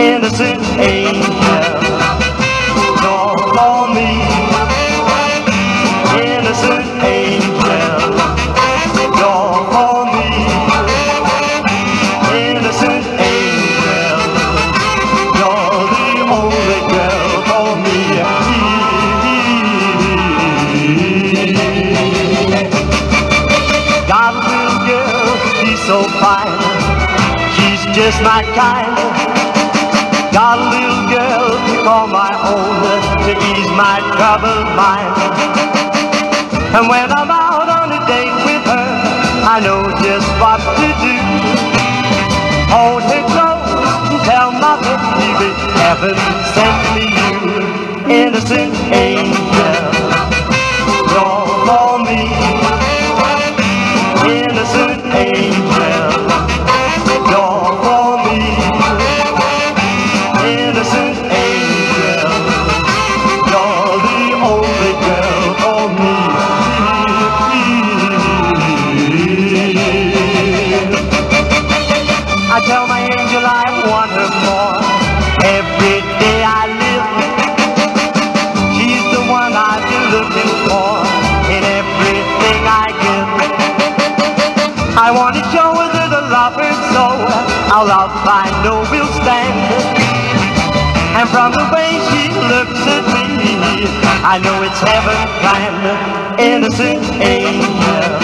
innocent angel. Door for me, innocent angel. Me, innocent angel. You're the only girl for me. A little she's so fine. She's just my kind. Got a little girl to call my own to ease my troubled mind. And when I'm out on a date with her, I know just what to do. Hold her close and tell my baby heaven sent me you, innocent angel. I tell my angel I want her more every day I live. She's the one I've been looking for in everything I give. I want to show her that I love her so. Our love I know will stand. And from the way she looks at me, I know it's heaven planned. Innocent angel,